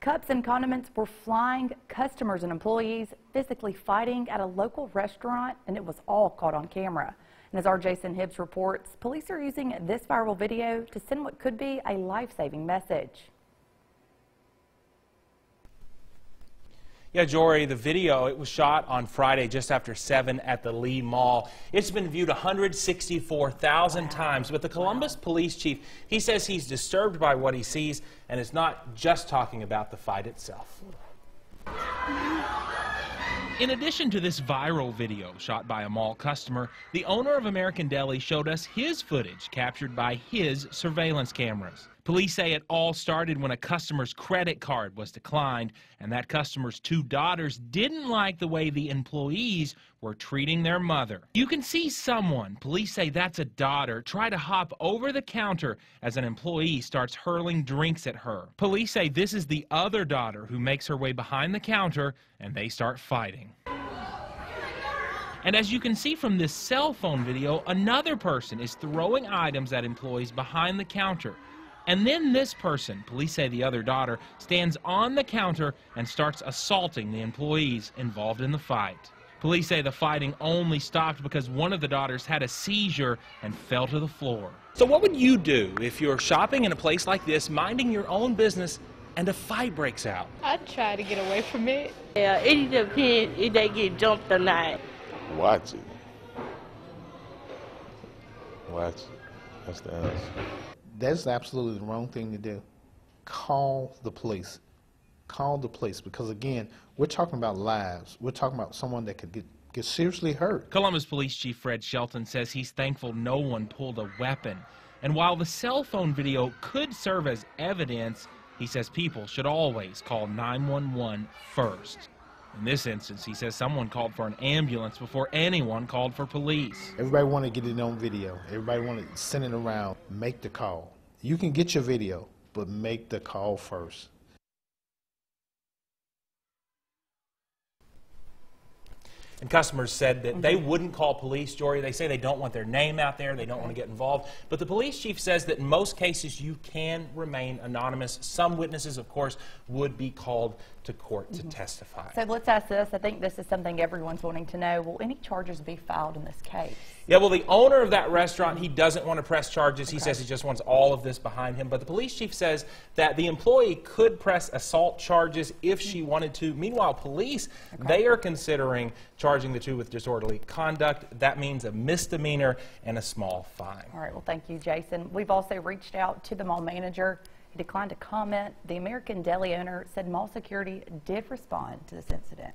Cups and condiments were flying, customers and employees physically fighting at a local restaurant, and it was all caught on camera. And as our Jason Hibbs reports, police are using this viral video to send what could be a life-saving message. Yeah, Jory, the video, it was shot on Friday just after 7 at the Leigh Mall. It's been viewed 164,000 wow. times, but the Columbus wow. police chief, he says he's disturbed by what he sees and is not just talking about the fight itself. In addition to this viral video shot by a mall customer, the owner of American Deli showed us his footage captured by his surveillance cameras. Police say it all started when a customer's credit card was declined, and that customer's two daughters didn't like the way the employees were treating their mother. You can see someone, police say that's a daughter, try to hop over the counter as an employee starts hurling drinks at her. Police say this is the other daughter who makes her way behind the counter, and they start fighting. And as you can see from this cell phone video, another person is throwing items at employees behind the counter. And then this person, police say the other daughter, stands on the counter and starts assaulting the employees involved in the fight. Police say the fighting only stopped because one of the daughters had a seizure and fell to the floor. So what would you do if you're shopping in a place like this, minding your own business, and a fight breaks out? I'd try to get away from it. Yeah, it depends if they get jumped or not. Watch it. Watch it. That's the answer. That's absolutely the wrong thing to do. Call the police. Call the police because, again, we're talking about lives. We're talking about someone that could get, get seriously hurt. Columbus Police Chief Fred Shelton says he's thankful no one pulled a weapon. And while the cell phone video could serve as evidence, he says people should always call 911 first. In this instance, he says someone called for an ambulance before anyone called for police. Everybody want to get it on video. Everybody want to send it around. Make the call. You can get your video, but make the call first. And customers said that they wouldn't call police, Jory. They say they don't want their name out there, they don't want to get involved. But the police chief says that in most cases you can remain anonymous. Some witnesses, of course, would be called to court to mm -hmm. testify. So let's ask this. I think this is something everyone's wanting to know. Will any charges be filed in this case? Yeah, well, the owner of that restaurant, he doesn't want to press charges. Okay. He says he just wants all of this behind him. But the police chief says that the employee could press assault charges if she wanted to. Meanwhile, police, okay. they are considering charging the two with disorderly conduct. That means a misdemeanor and a small fine. All right, well, thank you, Jason. We've also reached out to the mall manager. He declined to comment. The American Deli owner said mall security did respond to this incident.